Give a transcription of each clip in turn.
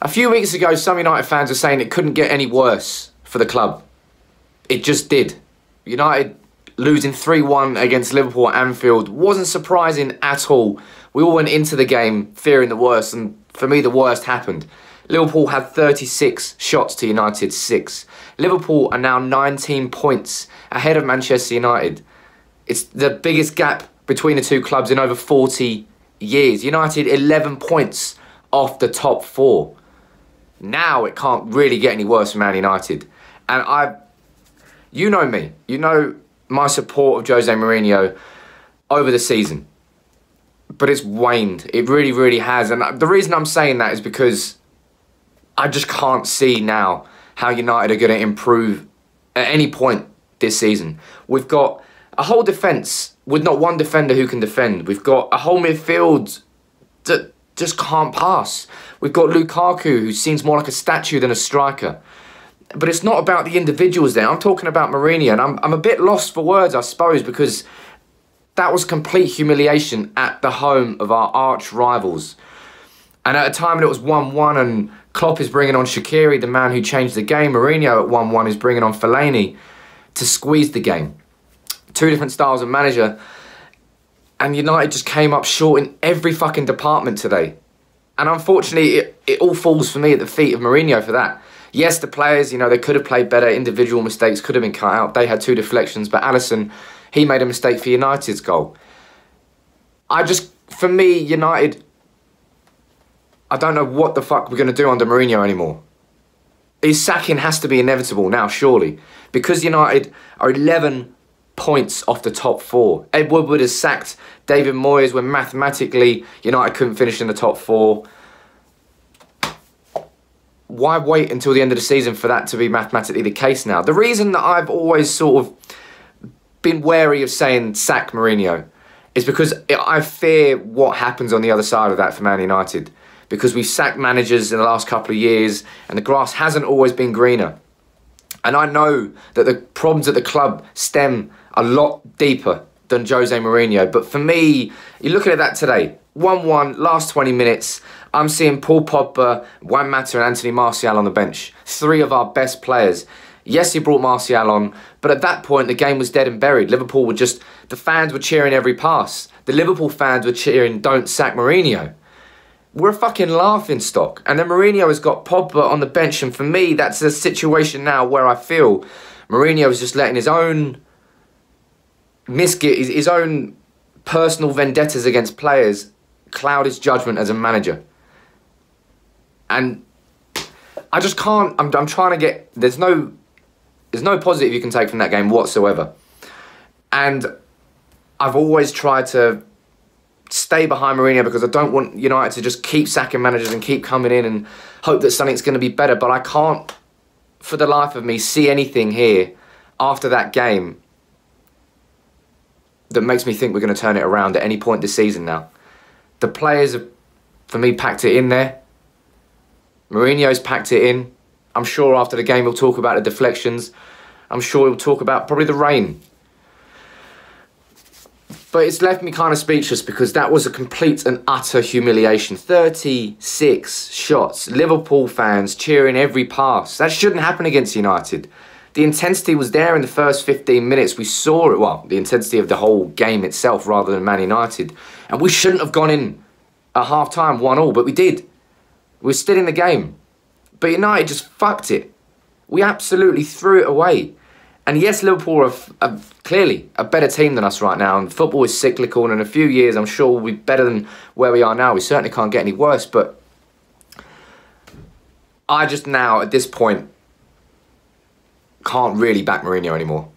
A few weeks ago, some United fans were saying it couldn't get any worse for the club. It just did. United losing 3 1 against Liverpool at Anfield wasn't surprising at all. We all went into the game fearing the worst, and for me, the worst happened. Liverpool had 36 shots to United's 6. Liverpool are now 19 points ahead of Manchester United. It's the biggest gap between the two clubs in over 40 years. United 11 points off the top four. Now it can't really get any worse for Man United. And I, you know me, you know my support of Jose Mourinho over the season. But it's waned. It really, really has. And the reason I'm saying that is because I just can't see now how United are going to improve at any point this season. We've got a whole defence with not one defender who can defend. We've got a whole midfield that just can't pass. We've got Lukaku, who seems more like a statue than a striker. But it's not about the individuals there. I'm talking about Mourinho, and I'm, I'm a bit lost for words, I suppose, because that was complete humiliation at the home of our arch rivals. And at a time when it was 1 1 and Klopp is bringing on Shaqiri, the man who changed the game, Mourinho at 1 1 is bringing on Fellaini to squeeze the game. Two different styles of manager. And United just came up short in every fucking department today. And unfortunately, it, it all falls for me at the feet of Mourinho for that. Yes, the players, you know, they could have played better. Individual mistakes could have been cut out. They had two deflections, but Alisson, he made a mistake for United's goal. I just, for me, United, I don't know what the fuck we're going to do under Mourinho anymore. His sacking has to be inevitable now, surely. Because United are 11 points off the top four. Ed Woodward has sacked David Moyes when mathematically United couldn't finish in the top four. Why wait until the end of the season for that to be mathematically the case now? The reason that I've always sort of been wary of saying sack Mourinho is because I fear what happens on the other side of that for Man United. Because we've sacked managers in the last couple of years and the grass hasn't always been greener. And I know that the problems at the club stem a lot deeper than Jose Mourinho. But for me, you're looking at that today. 1 1, last 20 minutes. I'm seeing Paul Pogba, Juan Mata, and Anthony Martial on the bench. Three of our best players. Yes, he brought Martial on, but at that point, the game was dead and buried. Liverpool were just, the fans were cheering every pass. The Liverpool fans were cheering, don't sack Mourinho. We're a fucking laughing stock. And then Mourinho has got Pogba on the bench, and for me, that's a situation now where I feel Mourinho is just letting his own misgit his, his own personal vendettas against players cloud his judgment as a manager. And I just can't. I'm, I'm trying to get. There's no. There's no positive you can take from that game whatsoever. And I've always tried to stay behind Mourinho because I don't want United to just keep sacking managers and keep coming in and hope that something's going to be better. But I can't, for the life of me, see anything here after that game that makes me think we're going to turn it around at any point this season now. The players have, for me, packed it in there. Mourinho's packed it in. I'm sure after the game we'll talk about the deflections. I'm sure he'll talk about probably the rain. But it's left me kind of speechless because that was a complete and utter humiliation. 36 shots. Liverpool fans cheering every pass. That shouldn't happen against United. The intensity was there in the first 15 minutes. We saw it, well, the intensity of the whole game itself rather than Man United. And we shouldn't have gone in at half time 1 all, but we did. We are still in the game. But United just fucked it. We absolutely threw it away. And yes, Liverpool are, are, clearly a better team than us right now. And football is cyclical, and in a few years, I'm sure we'll be better than where we are now. We certainly can't get any worse. But I just now, at this point, can't really back Mourinho anymore.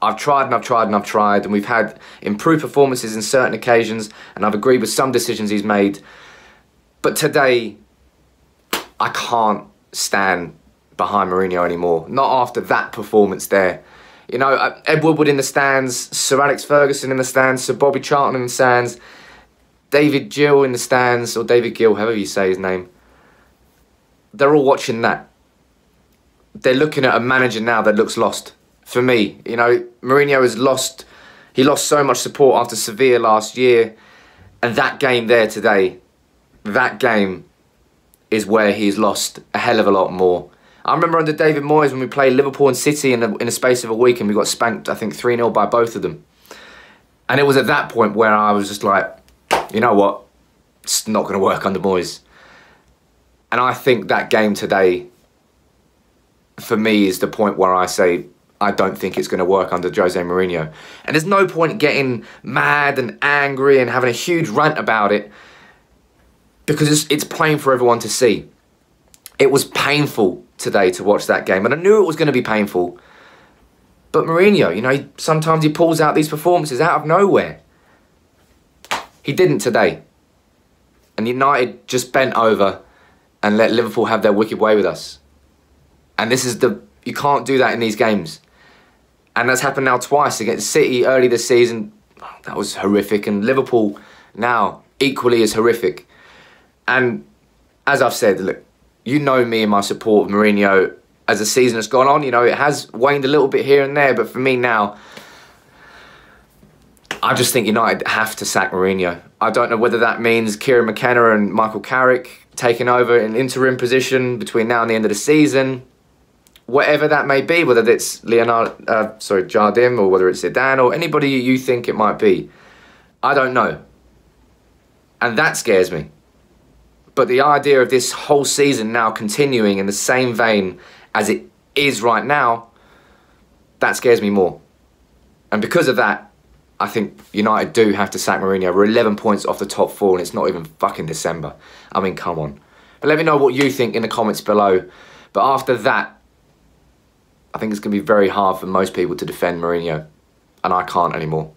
I've tried and I've tried and I've tried, and we've had improved performances in certain occasions, and I've agreed with some decisions he's made. But today, I can't stand behind Mourinho anymore. Not after that performance there. You know, uh, Ed Woodward in the stands, Sir Alex Ferguson in the stands, Sir Bobby Charlton in the stands, David Gill in the stands, or David Gill, however you say his name. They're all watching that they're looking at a manager now that looks lost. For me, you know, Mourinho has lost. He lost so much support after Sevilla last year, and that game there today, that game, is where he's lost a hell of a lot more. I remember under David Moyes when we played Liverpool and City in a, in a space of a week and we got spanked, I think, 3 0 by both of them. And it was at that point where I was just like, you know what? It's not going to work under Moyes. And I think that game today, for me, is the point where I say, I don't think it's going to work under Jose Mourinho. And there's no point getting mad and angry and having a huge rant about it because it's, it's plain for everyone to see. It was painful today to watch that game, and I knew it was going to be painful. But Mourinho, you know, sometimes he pulls out these performances out of nowhere. He didn't today. And United just bent over and let Liverpool have their wicked way with us. And this is the you can't do that in these games. And that's happened now twice against City early this season. That was horrific. And Liverpool now equally as horrific. And as I've said, look, you know me and my support of Mourinho as the season has gone on. You know, it has waned a little bit here and there, but for me now, I just think United have to sack Mourinho. I don't know whether that means Kieran McKenna and Michael Carrick taking over an interim position between now and the end of the season. Whatever that may be, whether it's Leonardo, uh, sorry, Jardim, or whether it's Zidane, or anybody you think it might be, I don't know. And that scares me. But the idea of this whole season now continuing in the same vein as it is right now, that scares me more. And because of that, I think United do have to sack Mourinho. We're 11 points off the top four and it's not even fucking December. I mean, come on. But let me know what you think in the comments below. But after that, I think it's going to be very hard for most people to defend Mourinho. And I can't anymore.